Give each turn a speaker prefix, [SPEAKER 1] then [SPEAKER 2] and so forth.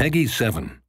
[SPEAKER 1] Peggy 7.